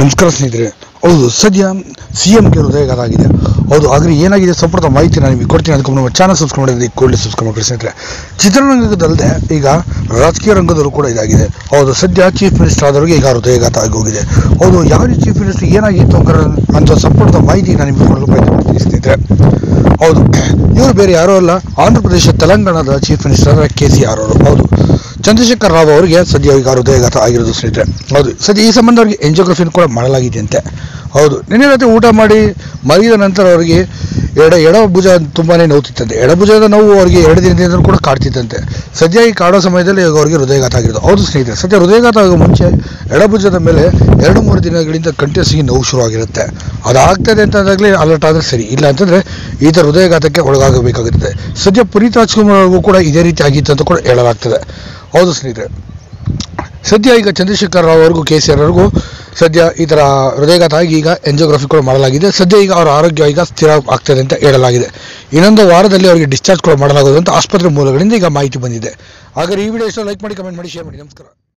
ನಮಸ್ಕಾರ ಸ್ನೇಹಿತರೆ. ಹೌದು, ಸದ್ಯ ಸಿ ಎಂ ಕೆ ಹೃದಯ ಆಗಿದೆ ಹೌದು ಆದರೆ ಏನಾಗಿದೆ? ಸಂಪೂರ್ಣ ಮಾಹಿತಿ ನಾನು ನಿಮಗೆ ಕೊಡ್ತೀನಿ. ಅದಕ್ಕೆ ನಮ್ಮ ಚಾನಲ್ ಸಬ್ಸ್ಕ್ರೈಬ್ ಮಾಡಿದ್ರೆ ಕೂಡಲೇ ಸಬ್ಸ್ಕ್ರೈಬ್ ಮಾಡಿ ಸ್ನೇಹಿತರೆ. ಚಿತ್ರರಂಗದಲ್ಲದೆ ಈಗ ರಾಜಕೀಯ ರಂಗದಲ್ಲೂ ಕೂಡ ಇದಾಗಿದೆ. ಹೌದು, ಸದ್ಯ ಚೀಫ್ ಮಿನಿಸ್ಟರ್ ಆದವರಿಗೆ ಈಗ ಹೃದಯಘಾತ ಆಗಿ ಹೋಗಿದೆ? ಹೌದು, ಯಾರು ಚೀಫ್ ಮಿನಿಸ್ಟರ್ ಏನಾಗಿತ್ತು ಅಂತ ಸಂಪೂರ್ಣ ಮಾಹಿತಿ ನಾನು ನಿಮಗೆ ಕೊಡಲು ಪ್ರಯತ್ನ ಮಾಡ್ತೀನಿ ಸ್ನೇಹಿತರೆ. ಹೌದು, ಇವರು ಬೇರೆ ಯಾರೂ ಅಲ್ಲ. ಆಂಧ್ರ ಪ್ರದೇಶ, ತೆಲಂಗಾಣದ chief minister K C R ಅವರು. ಹೌದು ಚಂದ್ರಶೇಖರ್ ರಾವ್ ಅವರಿಗೆ ಸದ್ಯ ಈಗ ಹೃದಯಘಾತ ಆಗಿರೋದು ಸ್ನೇಹಿತರೆ. ಹೌದು, ಸದ್ಯ ಈ ಸಂಬಂಧ ಅವರಿಗೆ ಎಂಜಿಯೋಗ್ರಫಿನ ಕೂಡ ಮಾಡಲಾಗಿದೆಯಂತೆ ಹೌದು, ನಿನ್ನೆ ರಾತ್ರಿ ಊಟ ಮಾಡಿ ಮಲಗಿದ ನಂತರ ಅವರಿಗೆ ಎಡ ಎಡಭುಜ ತುಂಬಾ ನೋವುತ್ತಿತ್ತಂತೆ ಎಡಭುಜದ ನೋವು ಅವರಿಗೆ ಎರಡು ದಿನದಿಂದ ಕೂಡ ಕಾಡ್ತಿತ್ತಂತೆ. ಸದ್ಯ ಈ ಕಾಡೋ ಸಮಯದಲ್ಲಿ ಅವರಿಗೆ ಹೃದಯಘಾತ ಆಗಿರೋದು. ಹೌದು ಸ್ನೇಹಿತರೆ, ಸದ್ಯ ಹೃದಯಘಾತ ಆಗೋ ಮುಂಚೆ ಎಡಭುಜದ ಮೇಲೆ ಎರಡು, ಮೂರು ದಿನಗಳಿಂದ ಕಂಟಿನ್ಯೂಸ್ ಆಗಿ ನೋವು ಶುರುವಾಗಿರುತ್ತೆ. ಅದಾಗ್ತದೆ ಅಂತಂದಾಗಲೇ ಅಲರ್ಟ್ ಆದರೆ ಸರಿ. ಇಲ್ಲ ಅಂತಂದರೆ ಈ ಥರ ಹೃದಯಘಾತಕ್ಕೆ ಒಳಗಾಗಬೇಕಾಗುತ್ತದೆ ಸದ್ಯ ಪುನೀತ್ ರಾಜ್ಕುಮಾರ್ ಅವ್ರಿಗೂ ಕೂಡ ಇದೇ ರೀತಿ ಆಗಿತ್ತು ಅಂತ ಕೂಡ ಹೇಳಲಾಗ್ತದೆ. ಹೌದು ಸ್ನೇಹಿತರೆ, ಸದ್ಯ ಈಗ ಚಂದ್ರಶೇಖರ್ ರಾವ್ ಅವ್ರಿಗೂ, ಕೆ ಸಿ ಆರ್ ಅವ್ರಿಗೂ ಸದ್ಯ ಈ ಥರ ಹೃದಯಘಾತ ಆಗಿ ಈಗ ಎಂಜಿಯೋಗ್ರಫಿ ಕೂಡ ಮಾಡಲಾಗಿದೆ. ಸದ್ಯ ಈಗ ಅವರ ಆರೋಗ್ಯ ಈಗ ಸ್ಥಿರ ಆಗ್ತದೆ ಅಂತ ಹೇಳಲಾಗಿದೆ. ಇನ್ನೊಂದು ವಾರದಲ್ಲಿ ಅವರಿಗೆ ಡಿಸ್ಚಾರ್ಜ್ ಕೂಡ ಮಾಡಲಾಗುವುದು ಅಂತ ಆಸ್ಪತ್ರೆ ಮೂಲಗಳಿಂದ ಈಗ ಮಾಹಿತಿ ಬಂದಿದೆ. ಹಾಗಾದ್ರೆ ಈ ವಿಡಿಯೋ ಇಷ್ಟ ಲೈಕ್ ಮಾಡಿ ಕಮೆಂಟ್ ಮಾಡಿ ಶೇರ್ ಮಾಡಿ. ನಮಸ್ಕಾರ.